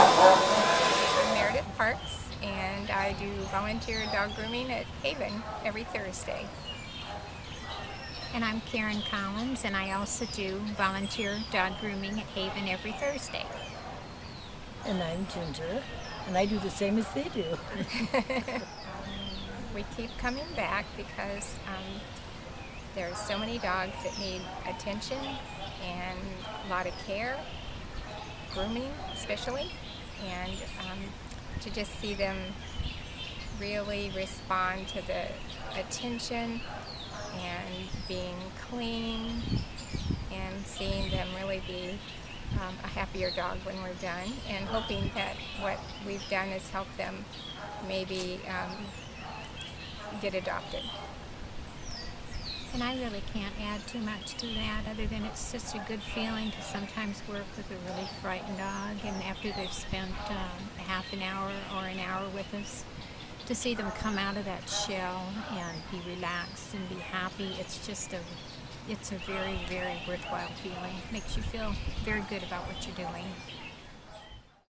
I'm Meredith Parks, and I do volunteer dog grooming at Haven every Thursday. And I'm Karen Collins, and I also do volunteer dog grooming at Haven every Thursday. And I'm Ginger, and I do the same as they do. we keep coming back because um, there's so many dogs that need attention and a lot of care, grooming especially and um, to just see them really respond to the attention and being clean and seeing them really be um, a happier dog when we're done and hoping that what we've done is help them maybe um, get adopted. And I really can't add too much to that other than it's just a good feeling to sometimes work with a really frightened dog and after they've spent um, half an hour or an hour with us, to see them come out of that shell and be relaxed and be happy, it's just a, it's a very, very worthwhile feeling. Makes you feel very good about what you're doing.